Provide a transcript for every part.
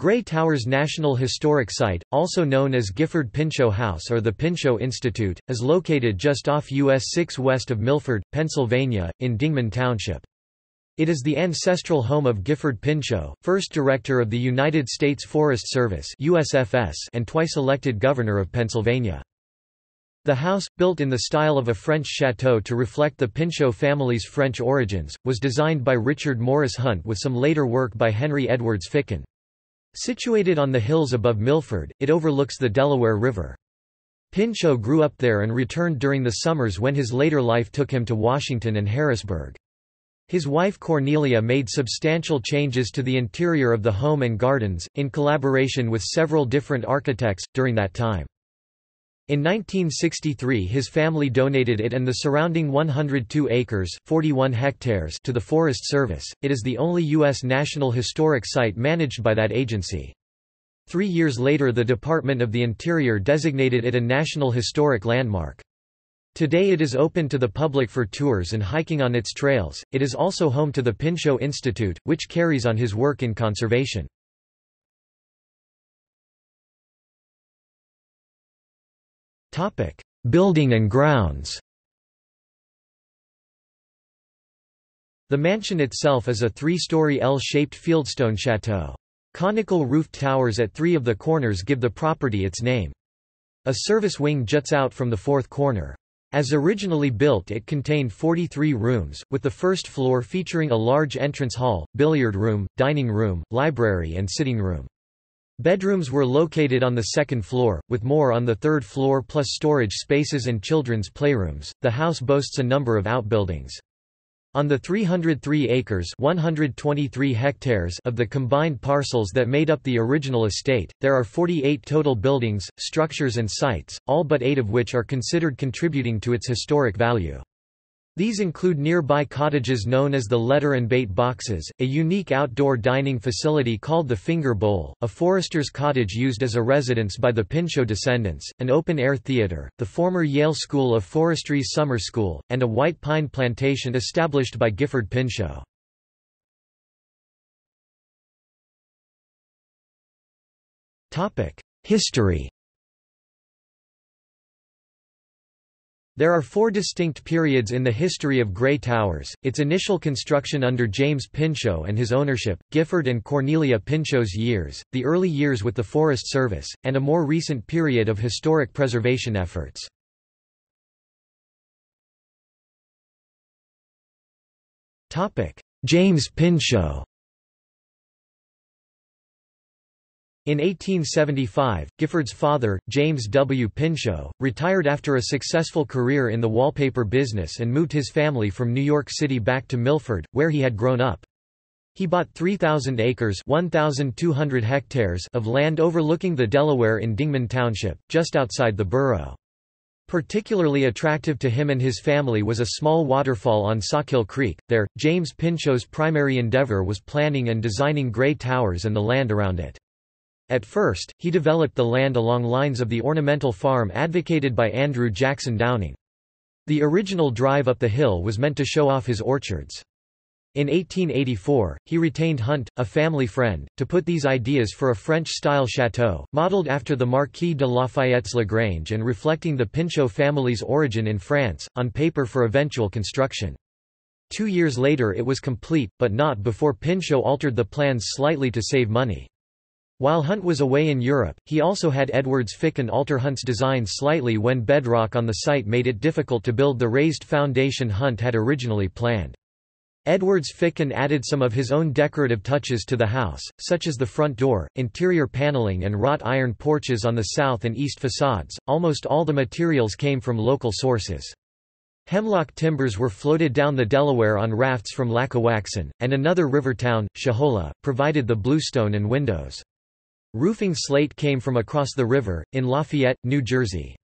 Grey Towers National Historic Site, also known as Gifford Pinchot House or the Pinchot Institute, is located just off US 6 west of Milford, Pennsylvania, in Dingman Township. It is the ancestral home of Gifford Pinchot, first Director of the United States Forest Service USFS and twice elected Governor of Pennsylvania. The house, built in the style of a French chateau to reflect the Pinchot family's French origins, was designed by Richard Morris Hunt with some later work by Henry Edwards Ficken. Situated on the hills above Milford, it overlooks the Delaware River. Pinchot grew up there and returned during the summers when his later life took him to Washington and Harrisburg. His wife Cornelia made substantial changes to the interior of the home and gardens, in collaboration with several different architects, during that time. In 1963 his family donated it and the surrounding 102 acres 41 hectares to the Forest Service. It is the only U.S. National Historic Site managed by that agency. Three years later the Department of the Interior designated it a National Historic Landmark. Today it is open to the public for tours and hiking on its trails. It is also home to the Pinchot Institute, which carries on his work in conservation. Topic: Building and grounds. The mansion itself is a three-story L-shaped fieldstone chateau. Conical roofed towers at three of the corners give the property its name. A service wing juts out from the fourth corner. As originally built it contained 43 rooms, with the first floor featuring a large entrance hall, billiard room, dining room, library and sitting room. Bedrooms were located on the second floor, with more on the third floor plus storage spaces and children's playrooms. The house boasts a number of outbuildings. On the 303 acres 123 hectares of the combined parcels that made up the original estate, there are 48 total buildings, structures and sites, all but eight of which are considered contributing to its historic value. These include nearby cottages known as the letter and bait boxes, a unique outdoor dining facility called the Finger Bowl, a forester's cottage used as a residence by the Pinchot descendants, an open-air theater, the former Yale School of Forestry's summer school, and a white pine plantation established by Gifford Pinchot. History There are four distinct periods in the history of Grey Towers, its initial construction under James Pinchot and his ownership, Gifford and Cornelia Pinchot's years, the early years with the Forest Service, and a more recent period of historic preservation efforts. James Pinchot In 1875, Gifford's father, James W. Pinchot, retired after a successful career in the wallpaper business and moved his family from New York City back to Milford, where he had grown up. He bought 3,000 acres 1,200 hectares of land overlooking the Delaware in Dingman Township, just outside the borough. Particularly attractive to him and his family was a small waterfall on Sawkill Creek. There, James Pinchot's primary endeavor was planning and designing Grey Towers and the land around it. At first, he developed the land along lines of the ornamental farm advocated by Andrew Jackson Downing. The original drive up the hill was meant to show off his orchards. In 1884, he retained Hunt, a family friend, to put these ideas for a French-style chateau, modelled after the Marquis de Lafayette's Lagrange and reflecting the Pinchot family's origin in France, on paper for eventual construction. Two years later it was complete, but not before Pinchot altered the plans slightly to save money. While Hunt was away in Europe, he also had Edwards Ficken alter Hunt's design slightly when bedrock on the site made it difficult to build the raised foundation Hunt had originally planned. Edwards Ficken added some of his own decorative touches to the house, such as the front door, interior paneling and wrought iron porches on the south and east facades. Almost all the materials came from local sources. Hemlock timbers were floated down the Delaware on rafts from Lackawaxen, and another river town, Shohola, provided the bluestone and windows. Roofing slate came from across the river, in Lafayette, New Jersey.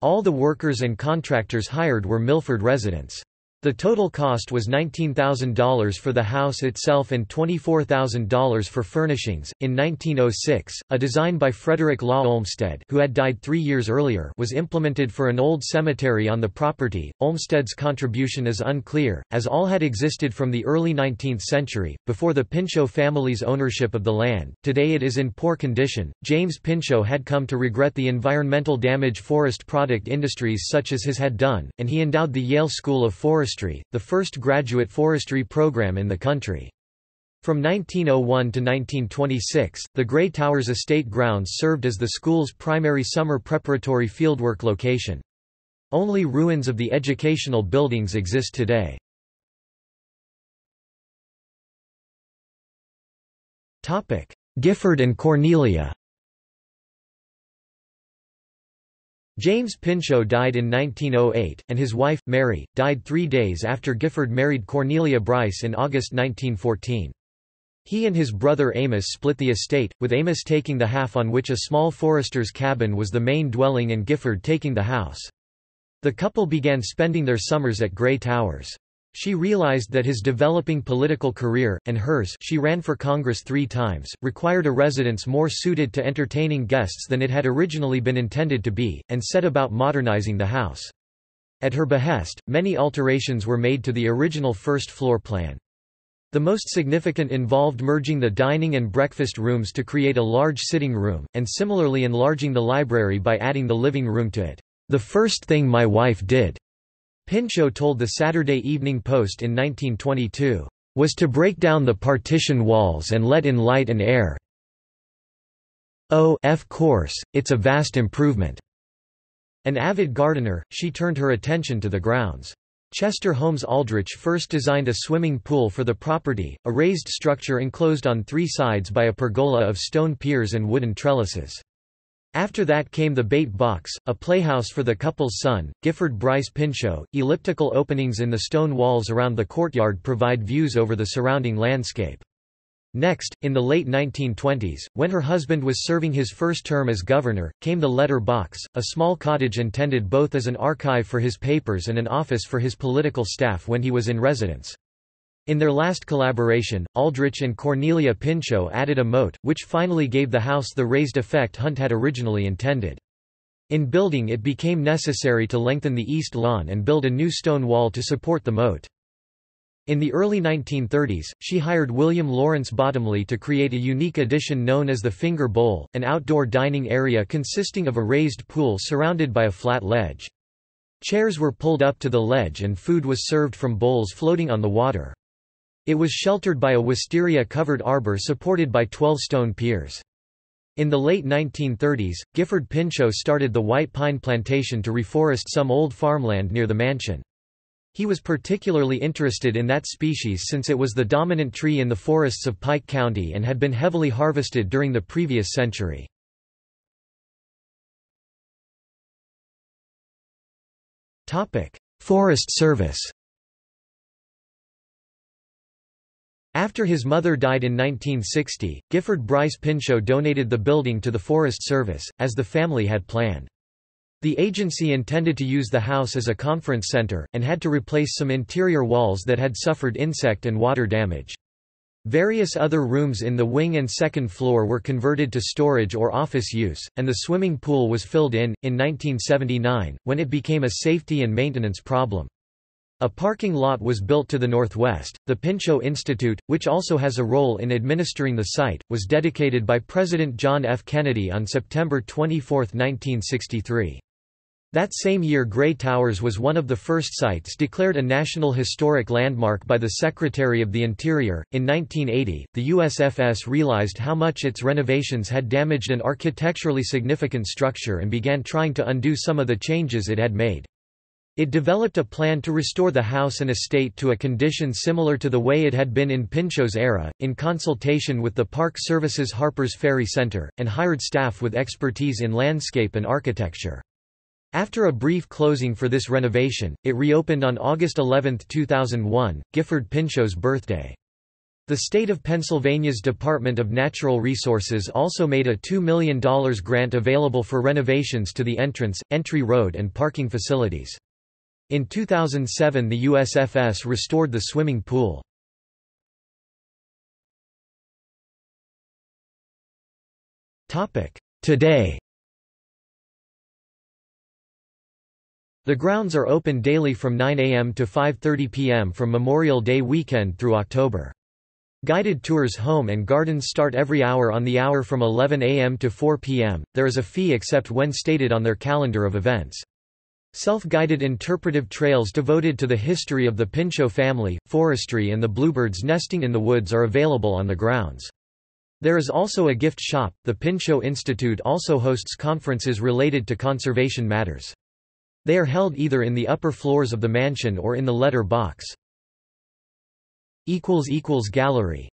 All the workers and contractors hired were Milford residents. The total cost was $19,000 for the house itself and $24,000 for furnishings. In 1906, a design by Frederick Law Olmsted, who had died three years earlier, was implemented for an old cemetery on the property. Olmsted's contribution is unclear, as all had existed from the early 19th century, before the Pinchot family's ownership of the land. Today it is in poor condition. James Pinchot had come to regret the environmental damage forest product industries such as his had done, and he endowed the Yale School of Forestry Forestry, the first graduate forestry program in the country. From 1901 to 1926, the Grey Towers estate grounds served as the school's primary summer preparatory fieldwork location. Only ruins of the educational buildings exist today. Gifford and Cornelia James Pinchot died in 1908, and his wife, Mary, died three days after Gifford married Cornelia Bryce in August 1914. He and his brother Amos split the estate, with Amos taking the half on which a small forester's cabin was the main dwelling and Gifford taking the house. The couple began spending their summers at Grey Towers. She realized that his developing political career, and hers she ran for Congress three times, required a residence more suited to entertaining guests than it had originally been intended to be, and set about modernizing the house. At her behest, many alterations were made to the original first floor plan. The most significant involved merging the dining and breakfast rooms to create a large sitting room, and similarly enlarging the library by adding the living room to it. The first thing my wife did, Pinchot told the Saturday Evening Post in 1922, "...was to break down the partition walls and let in light and air. Oh of course, it's a vast improvement." An avid gardener, she turned her attention to the grounds. Chester Holmes Aldrich first designed a swimming pool for the property, a raised structure enclosed on three sides by a pergola of stone piers and wooden trellises. After that came the Bait Box, a playhouse for the couple's son, Gifford Bryce Pinchot. Elliptical openings in the stone walls around the courtyard provide views over the surrounding landscape. Next, in the late 1920s, when her husband was serving his first term as governor, came the letter box, a small cottage intended both as an archive for his papers and an office for his political staff when he was in residence. In their last collaboration, Aldrich and Cornelia Pinchot added a moat, which finally gave the house the raised effect Hunt had originally intended. In building it became necessary to lengthen the east lawn and build a new stone wall to support the moat. In the early 1930s, she hired William Lawrence Bottomley to create a unique addition known as the Finger Bowl, an outdoor dining area consisting of a raised pool surrounded by a flat ledge. Chairs were pulled up to the ledge and food was served from bowls floating on the water. It was sheltered by a wisteria-covered arbor supported by 12 stone piers. In the late 1930s, Gifford Pinchot started the White Pine Plantation to reforest some old farmland near the mansion. He was particularly interested in that species since it was the dominant tree in the forests of Pike County and had been heavily harvested during the previous century. Forest Service After his mother died in 1960, Gifford Bryce Pinchot donated the building to the Forest Service, as the family had planned. The agency intended to use the house as a conference center, and had to replace some interior walls that had suffered insect and water damage. Various other rooms in the wing and second floor were converted to storage or office use, and the swimming pool was filled in, in 1979, when it became a safety and maintenance problem. A parking lot was built to the northwest. The Pinchot Institute, which also has a role in administering the site, was dedicated by President John F. Kennedy on September 24, 1963. That same year Grey Towers was one of the first sites declared a National Historic Landmark by the Secretary of the Interior. In 1980, the USFS realized how much its renovations had damaged an architecturally significant structure and began trying to undo some of the changes it had made. It developed a plan to restore the house and estate to a condition similar to the way it had been in Pinchot's era, in consultation with the Park Service's Harpers Ferry Center, and hired staff with expertise in landscape and architecture. After a brief closing for this renovation, it reopened on August 11, 2001, Gifford Pinchot's birthday. The state of Pennsylvania's Department of Natural Resources also made a $2 million grant available for renovations to the entrance, entry road and parking facilities. In 2007 the USFS restored the swimming pool. Today The grounds are open daily from 9 a.m. to 5.30 p.m. from Memorial Day weekend through October. Guided tours home and gardens start every hour on the hour from 11 a.m. to 4 p.m. There is a fee except when stated on their calendar of events. Self-guided interpretive trails devoted to the history of the Pinchot family, forestry and the bluebirds nesting in the woods are available on the grounds. There is also a gift shop. The Pinchot Institute also hosts conferences related to conservation matters. They are held either in the upper floors of the mansion or in the letter box. Gallery